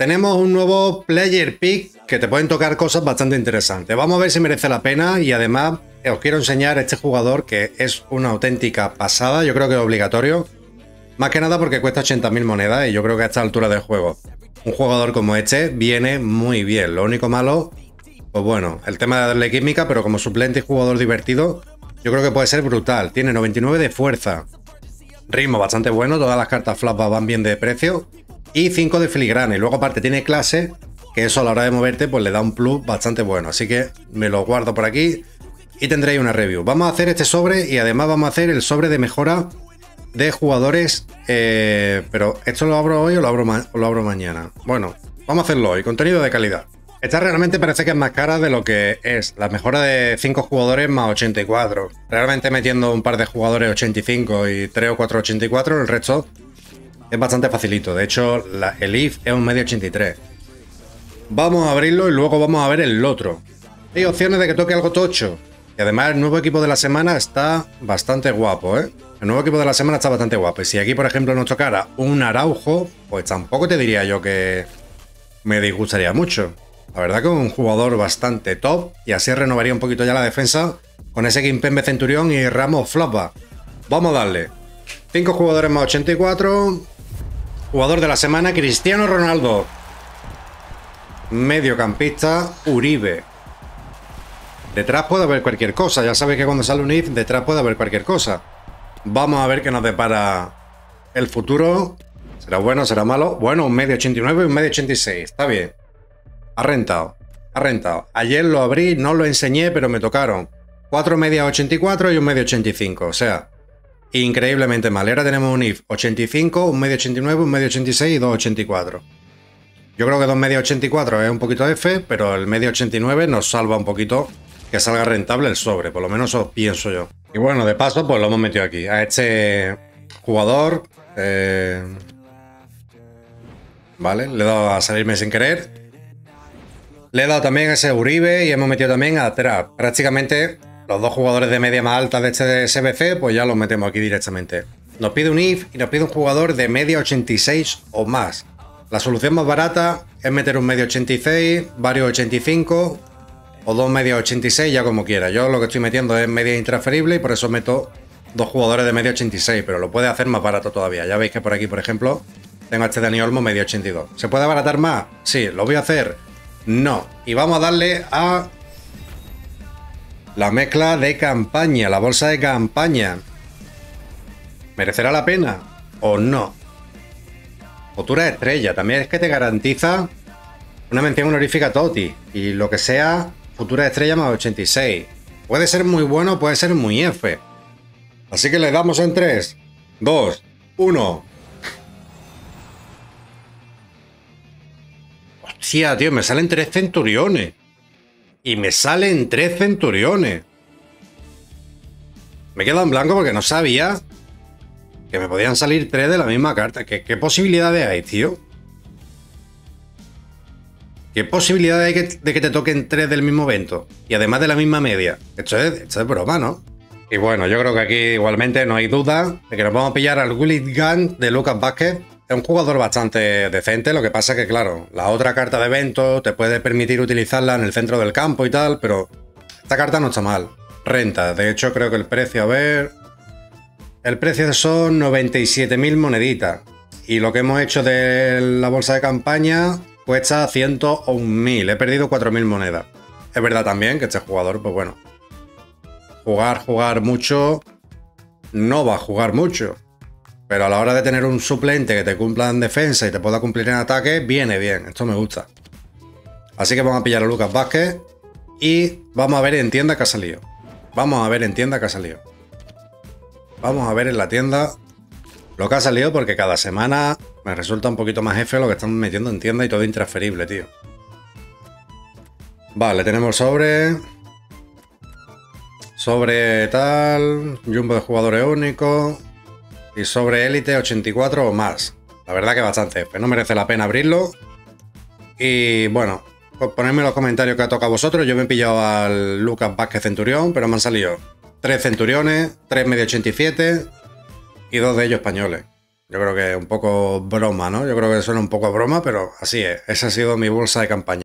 tenemos un nuevo Player Pick que te pueden tocar cosas bastante interesantes. Vamos a ver si merece la pena y además os quiero enseñar a este jugador que es una auténtica pasada, yo creo que es obligatorio. Más que nada porque cuesta 80.000 monedas y yo creo que a esta altura del juego un jugador como este viene muy bien. Lo único malo, pues bueno, el tema de darle química, pero como suplente y jugador divertido, yo creo que puede ser brutal. Tiene 99 de fuerza, ritmo bastante bueno, todas las cartas flap van bien de precio y 5 de filigrana. Y luego aparte tiene clase, que eso a la hora de moverte pues le da un plus bastante bueno. Así que me lo guardo por aquí y tendréis una review. Vamos a hacer este sobre y además vamos a hacer el sobre de mejora de jugadores. Eh, pero ¿esto lo abro hoy o lo abro, lo abro mañana? Bueno, vamos a hacerlo hoy. Contenido de calidad. Esta realmente parece que es más cara de lo que es. La mejora de 5 jugadores más 84. Realmente metiendo un par de jugadores 85 y 3 o 4 84, el resto es bastante facilito. De hecho, el IF es un medio 83. Vamos a abrirlo y luego vamos a ver el otro. Hay opciones de que toque algo tocho. Y además el nuevo equipo de la semana está bastante guapo, ¿eh? El nuevo equipo de la semana está bastante guapo. Y si aquí, por ejemplo, nos tocara un Araujo, pues tampoco te diría yo que me disgustaría mucho. La verdad que es un jugador bastante top y así renovaría un poquito ya la defensa con ese Kimpembe Centurión y Ramos Flopba. Vamos a darle. 5 jugadores más 84. Jugador de la semana, Cristiano Ronaldo. Mediocampista, Uribe. Detrás puede haber cualquier cosa. Ya sabéis que cuando sale un if, detrás puede haber cualquier cosa. Vamos a ver qué nos depara el futuro. ¿Será bueno? ¿Será malo? Bueno, un medio 89 y un medio 86. Está bien. Ha rentado. Ha rentado. Ayer lo abrí, no lo enseñé, pero me tocaron 4 media 84 y un medio 85. O sea, increíblemente mal. ahora tenemos un IF 85, un medio 89, un medio 86 y 284. Yo creo que 2 medio 84 es un poquito F, pero el medio 89 nos salva un poquito que salga rentable el sobre. Por lo menos eso pienso yo. Y bueno, de paso, pues lo hemos metido aquí. A este jugador. Eh, vale, le he dado a salirme sin querer. Le he dado también a ese Uribe y hemos metido también a Trap. Prácticamente los dos jugadores de media más alta de este SBC, pues ya los metemos aquí directamente. Nos pide un IF y nos pide un jugador de media 86 o más. La solución más barata es meter un medio 86, varios 85 o dos media 86, ya como quiera. Yo lo que estoy metiendo es media intransferible y por eso meto dos jugadores de media 86, pero lo puede hacer más barato todavía. Ya veis que por aquí, por ejemplo, tengo a este Dani Olmo medio 82. ¿Se puede abaratar más? Sí, lo voy a hacer no. Y vamos a darle a la mezcla de campaña, la bolsa de campaña. ¿Merecerá la pena o no? Futura estrella, también es que te garantiza una mención honorífica Toti. Y lo que sea, futura estrella más 86. Puede ser muy bueno, puede ser muy F. Así que le damos en 3, 2, 1. Sí, tío, me salen tres centuriones. Y me salen tres centuriones. Me he quedado en blanco porque no sabía que me podían salir tres de la misma carta. ¿Qué, posibilidades hay, tío? ¿Qué posibilidades hay de que te toquen tres del mismo evento? Y además de la misma media. Esto es, esto es broma, ¿no? Y bueno, yo creo que aquí igualmente no hay duda de que nos vamos a pillar al Willy Gun de Lucas Vázquez es un jugador bastante decente, lo que pasa que, claro, la otra carta de evento te puede permitir utilizarla en el centro del campo y tal, pero esta carta no está mal. Renta, de hecho creo que el precio, a ver... El precio son 97.000 moneditas. Y lo que hemos hecho de la bolsa de campaña cuesta 101.000. He perdido 4.000 monedas. Es verdad también que este jugador, pues bueno, jugar, jugar mucho, no va a jugar mucho. Pero a la hora de tener un suplente que te cumpla en defensa y te pueda cumplir en ataque, viene bien. Esto me gusta. Así que vamos a pillar a Lucas Vázquez y vamos a ver en tienda que ha salido. Vamos a ver en tienda que ha salido. Vamos a ver en la tienda lo que ha salido porque cada semana me resulta un poquito más jefe lo que están metiendo en tienda y todo intransferible, tío. Vale, tenemos sobre. Sobre tal. Jumbo de jugadores únicos y sobre élite 84 o más. La verdad que bastante, pero no merece la pena abrirlo. Y bueno, pues ponedme en los comentarios que ha tocado a vosotros. Yo me he pillado al Lucas Vázquez Centurión, pero me han salido tres Centuriones, tres medio 87 y dos de ellos españoles. Yo creo que un poco broma, ¿no? Yo creo que suena un poco a broma, pero así es. Esa ha sido mi bolsa de campaña.